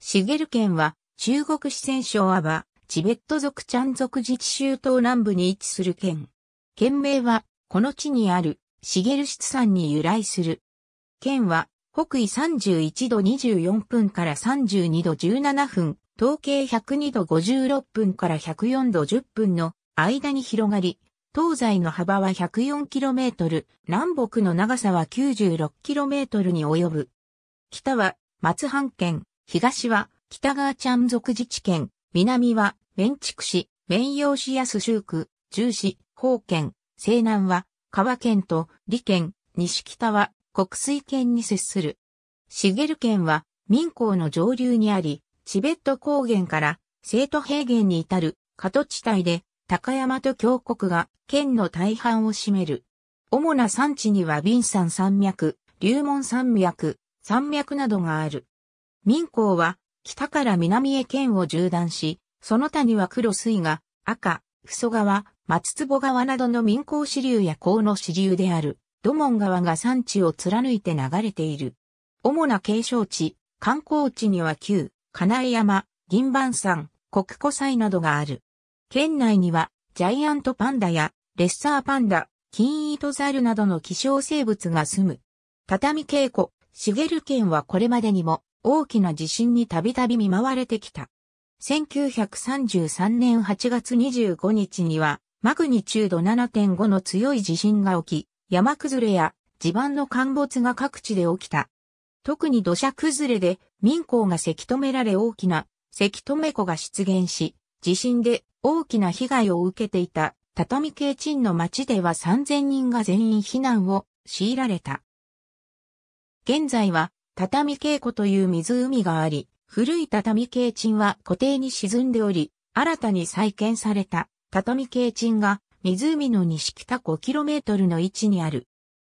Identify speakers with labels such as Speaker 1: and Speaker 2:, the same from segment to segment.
Speaker 1: シゲル県は中国四川省アバ、チベット族チャン族自治州東南部に位置する県。県名はこの地にあるシゲル湿山に由来する。県は北緯31度24分から32度17分、統計102度56分から104度10分の間に広がり、東西の幅は 104km、南北の長さは 96km に及ぶ。北は松半県、東は北川チャン族自治県、南は綿畜市、綿陽市安州区、中市、宝県、西南は川県と利県、西北は国水県に接する。シゲル県は民港の上流にあり、チベット高原から聖都平原に至る加土地帯で高山と峡谷が県の大半を占める。主な産地にはビンサン山脈、龍門山脈、山脈などがある。民港は北から南へ県を縦断し、その他には黒水が赤、裾川、松坪川などの民港支流や河の支流である、土門川が山地を貫いて流れている。主な景勝地、観光地には旧、金井山、銀盤山、国古祭などがある。県内には、ジャイアントパンダや、レッサーパンダ、金糸ザルなどの希少生物が住む。畳稽古、茂県はこれまでにも大きな地震にたびたび見舞われてきた。1933年8月25日には、マグニチュード7.5の強い地震が起き、山崩れや地盤の陥没が各地で起きた。特に土砂崩れで民港がせき止められ大きなせき止め湖が出現し、地震で大きな被害を受けていた畳系鎮の町では3000人が全員避難を強いられた。現在は、畳稽古という湖があり、古い畳系鎮は固定に沈んでおり、新たに再建された畳系鎮が湖の西北 5km の位置にある。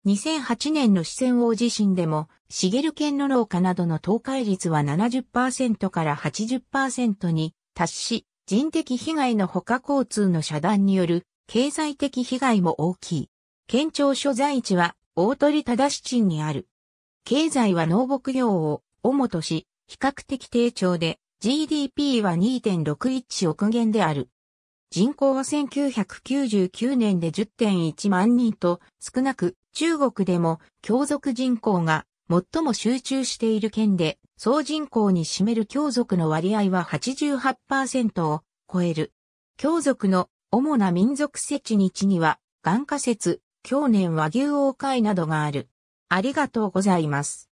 Speaker 1: 2008年の四川大地震でも、茂県の農家などの倒壊率は70%から80%に達し、人的被害のほか交通の遮断による経済的被害も大きい。県庁所在地は大鳥忠市鎮にある。経済は農牧業を主とし、比較的低調で GDP は2.61億元である。人口は1999年で10.1万人と少なく、中国でも共族人口が最も集中している県で、総人口に占める共族の割合は88%を超える。共族の主な民族設置日には、眼下節、去年和牛王会などがある。ありがとうございます。